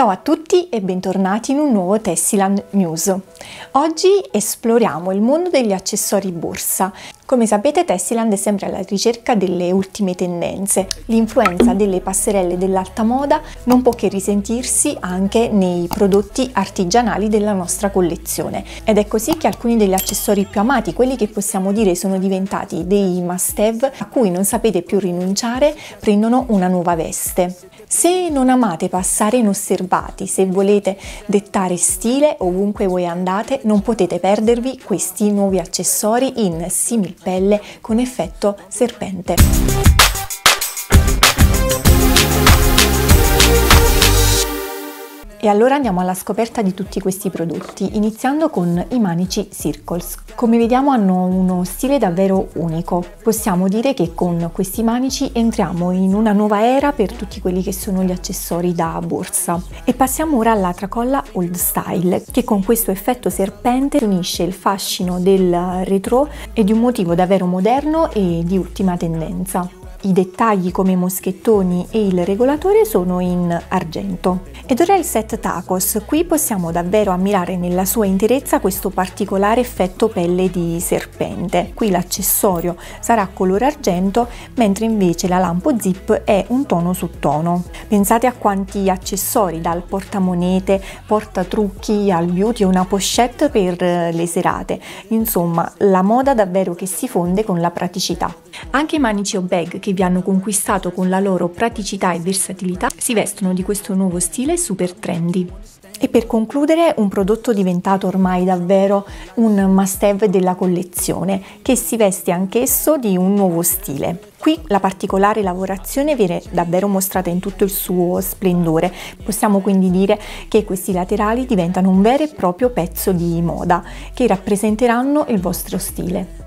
Ciao a tutti e bentornati in un nuovo Tessiland News. Oggi esploriamo il mondo degli accessori borsa. Come sapete Tessiland è sempre alla ricerca delle ultime tendenze. L'influenza delle passerelle dell'alta moda non può che risentirsi anche nei prodotti artigianali della nostra collezione ed è così che alcuni degli accessori più amati, quelli che possiamo dire sono diventati dei must have a cui non sapete più rinunciare, prendono una nuova veste. Se non amate passare inosservati, se volete dettare stile ovunque voi andate, non potete perdervi questi nuovi accessori in similpelle con effetto serpente. E allora andiamo alla scoperta di tutti questi prodotti, iniziando con i manici Circles. Come vediamo hanno uno stile davvero unico. Possiamo dire che con questi manici entriamo in una nuova era per tutti quelli che sono gli accessori da borsa. E passiamo ora alla tracolla Old Style, che con questo effetto serpente unisce il fascino del retro e di un motivo davvero moderno e di ultima tendenza. I dettagli come i moschettoni e il regolatore sono in argento. Ed ora il set tacos, qui possiamo davvero ammirare nella sua interezza questo particolare effetto pelle di serpente. Qui l'accessorio sarà color argento, mentre invece la lampo zip è un tono su tono. Pensate a quanti accessori, dal portamonete, portatrucchi al beauty e una pochette per le serate. Insomma, la moda davvero che si fonde con la praticità. Anche i manici o bag che vi hanno conquistato con la loro praticità e versatilità si vestono di questo nuovo stile super trendy. E per concludere un prodotto diventato ormai davvero un must have della collezione che si veste anch'esso di un nuovo stile. Qui la particolare lavorazione viene davvero mostrata in tutto il suo splendore. Possiamo quindi dire che questi laterali diventano un vero e proprio pezzo di moda che rappresenteranno il vostro stile.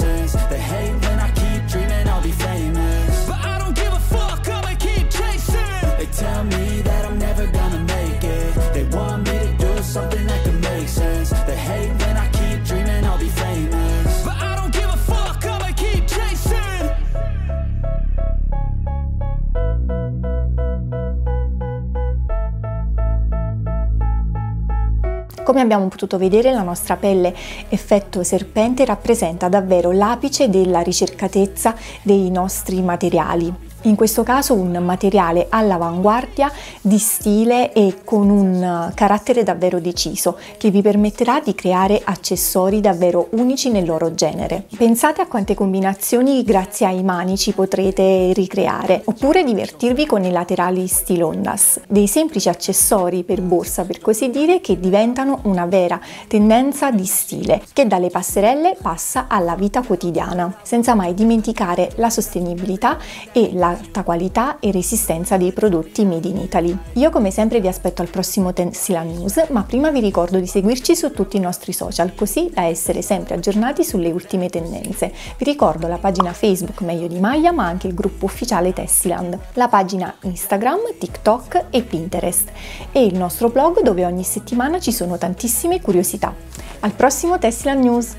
makes Come abbiamo potuto vedere la nostra pelle effetto serpente rappresenta davvero l'apice della ricercatezza dei nostri materiali in questo caso un materiale all'avanguardia di stile e con un carattere davvero deciso che vi permetterà di creare accessori davvero unici nel loro genere. Pensate a quante combinazioni grazie ai manici potrete ricreare oppure divertirvi con i laterali stilondas, dei semplici accessori per borsa per così dire che diventano una vera tendenza di stile che dalle passerelle passa alla vita quotidiana senza mai dimenticare la sostenibilità e la alta qualità e resistenza dei prodotti made in Italy. Io come sempre vi aspetto al prossimo Tensila News, ma prima vi ricordo di seguirci su tutti i nostri social, così da essere sempre aggiornati sulle ultime tendenze. Vi ricordo la pagina Facebook Meglio di Maglia, ma anche il gruppo ufficiale Tessiland, la pagina Instagram, TikTok e Pinterest e il nostro blog dove ogni settimana ci sono tantissime curiosità. Al prossimo Tessiland News!